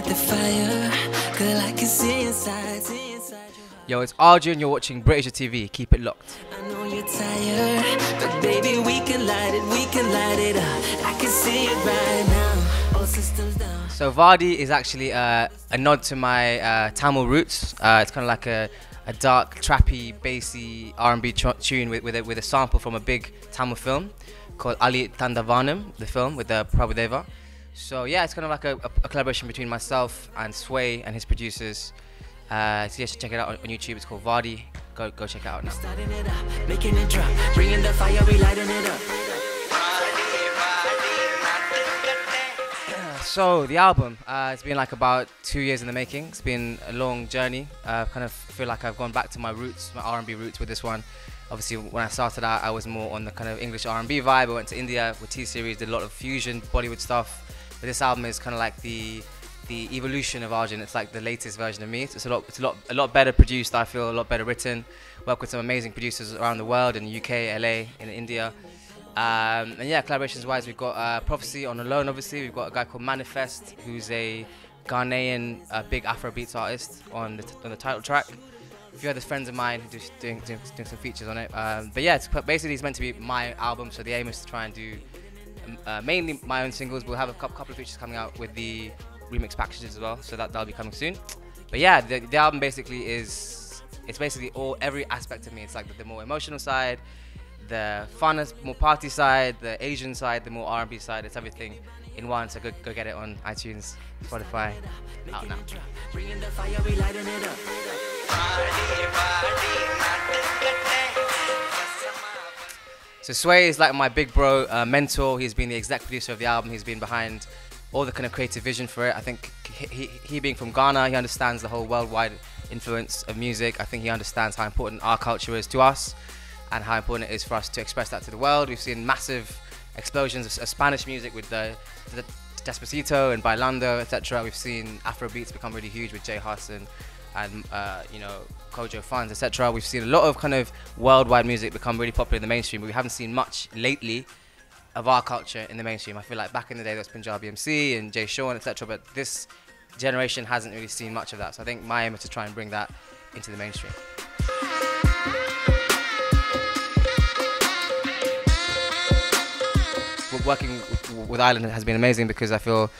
ignite the fire. Girl, I can see inside, see inside. Yo, it's Arjun. You're watching BritAsia TV. Keep it locked. I know you're tired, but baby, we can light it, we can light it up. I can see it right now. All systems down. So Vaadi is actually uh, a nod to my uh, Tamil roots. Uh, it's kind of like a, a dark, trappy, bassy R&B tune with, with, a, with a sample from a big Tamil film called Alli Thandha Vaanam, the film with uh, Prabhudeva. So yeah, it's kind of like a, a, a collaboration between myself and Sway and his producers. Uh, so yeah, should check it out on, on YouTube. It's called Vaadi. Go go check it out now. Starting it up, making it drop, bringing the fire, we lighting it up. So the album, uh, it's been like about two years in the making. It's been a long journey. Uh, kind of feel like I've gone back to my roots, my R&B roots with this one. Obviously, when I started out, I was more on the kind of English R&B vibe. I went to India with T Series, did a lot of fusion, Bollywood stuff. But this album is kind of like the the evolution of Arjun. It's like the latest version of me. It's a lot, it's a lot, a lot better produced. I feel a lot better written. Work with some amazing producers around the world in the UK, LA, in India. Um, and yeah, collaborations wise, we've got uh, Prophecy on Alone, obviously. We've got a guy called Manifest, who's a Ghanaian uh, big Afrobeats artist on the, on the title track. A few other friends of mine who doing, doing, doing some features on it. Um, but yeah, it's basically it's meant to be my album, so the aim is to try and do uh, mainly my own singles. We'll have a couple, of features coming out with the remix packages as well, so that that'll be coming soon. But yeah, the, the album basically is it's basically all every aspect of me. It's like the, the more emotional side, the fun, more party side, the Asian side, the more R&B side. It's everything in one. So go, go get it on iTunes, Spotify, out now. It up. So Sway is like my big bro, uh, mentor. He's been the exec producer of the album. He's been behind all the kind of creative vision for it. I think he, he, he being from Ghana, he understands the whole worldwide influence of music. I think he understands how important our culture is to us and how important it is for us to express that to the world. We've seen massive explosions of, of Spanish music with the, the Despacito and Bailando, etc. We've seen Afro beats become really huge with Jay and uh, you know Kojo Funds, etc. We've seen a lot of kind of worldwide music become really popular in the mainstream, but we haven't seen much lately of our culture in the mainstream. I feel like back in the day there was Punjabi MC and Jay Sean, etc. But this generation hasn't really seen much of that. So I think my aim is to try and bring that into the mainstream. Working with Island has been amazing because I feel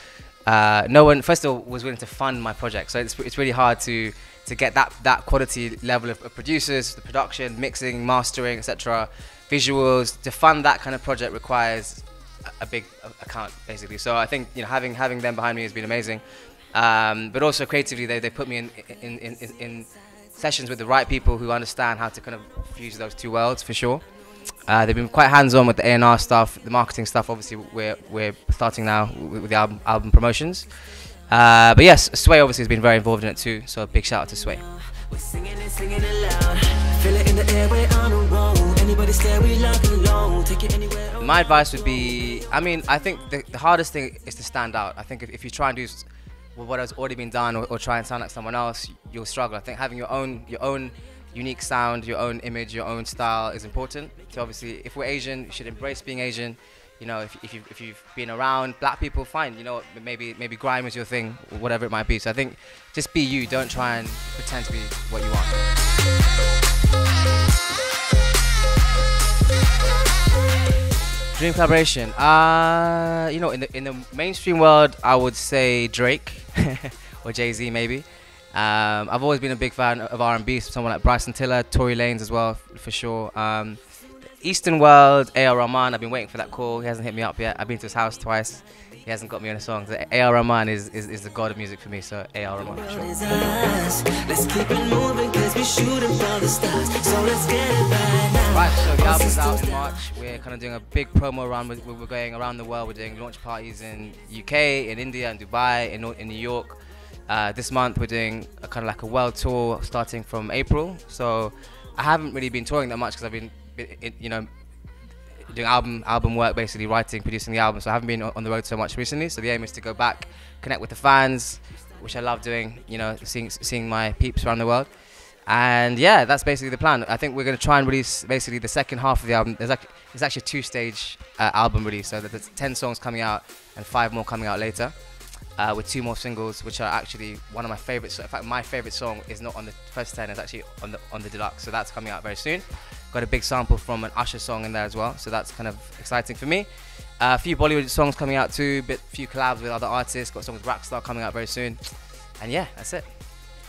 uh, no one, first of all, was willing to fund my project. So it's, it's really hard to to get that that quality level of, of producers, the production, mixing, mastering, etc. Visuals to fund that kind of project requires a, a big account basically. So I think you know having having them behind me has been amazing. Um, but also creatively, they, they put me in in, in, in in sessions with the right people who understand how to kind of fuse those two worlds for sure. Uh, they've been quite hands-on with the A&R stuff, the marketing stuff. Obviously, we're we're starting now with, the album, album promotions. Uh, but yes, Sway obviously has been very involved in it too. So a big shout out to Sway. We're singing and singing it. Feel it in the air, we're on the road. Anybody scared, we lock and. Take it anywhere. My advice would be, I mean, I think the, the hardest thing is to stand out. I think if, if you try and do what has already been done or, or try and sound like someone else, you'll struggle. I think having your own your own unique sound, your own image, your own style is important. So obviously, if we're Asian, you should embrace being Asian. You know, if, if, you, if you've been around black people, fine. You know, maybe maybe grime is your thing, whatever it might be. So I think just be you. Don't try and pretend to be what you are. Dream collaboration. Uh, you know, in the in the mainstream world, I would say Drake or Jay Z maybe. Um, I've always been a big fan of R&B. Someone like Bryson Tiller, Tory Lanez as well, for sure. Um, Eastern world, A.R. Rahman. I've been waiting for that call. He hasn't hit me up yet. I've been to his house twice. He hasn't got me on a song. So A.R. Rahman is, is, is the god of music for me. So A.R. Rahman, for sure. Let's keep it moving, cause we shooting for the stars. So let's get it right so the album's out in. March. We're kind of doing a big promo run. We're, we're going around the world. We're doing launch parties in UK, in India, in Dubai, in, in New York. Uh, this month we're doing a kind of like a world tour starting from April. So I haven't really been touring that much because I've been, you know, doing album album work, basically writing, producing the album. So I haven't been on the road so much recently. So the aim is to go back, connect with the fans, which I love doing. You know, seeing seeing my peeps around the world. And yeah, that's basically the plan. I think we're going to try and release basically the second half of the album. There's like it's actually a two-stage uh, album release, so there's ten songs coming out and five more coming out later. Uh, with two more singles, which are actually one of my favorites. In fact, my favorite song is not on the first ten; it's actually on the on the deluxe. So that's coming out very soon. Got a big sample from an Usher song in there as well, so that's kind of exciting for me. Uh, a few Bollywood songs coming out too, bit few collabs with other artists. Got a song with Rockstar coming out very soon, and yeah, that's it.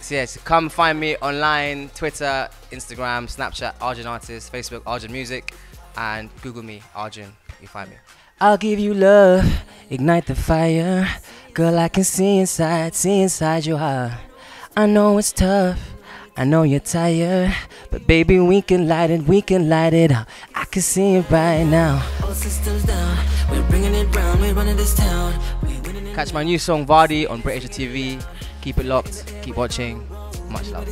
So yeah, so come find me online, Twitter, Instagram, Snapchat, Arjun Artist, Facebook, Arjun Music, and Google me, Arjun. You find me. I'll give you love, ignite the fire. Girl, I can see inside, see inside your heart. I know it's tough, I know you're tired, but baby, we can light it, we can light it up. I can see it right now. All systems down. We're bringing it round. We're running this town. We winning it. Catch my new song Vaadi on BritAsia TV. Keep it locked, keep watching. Much love.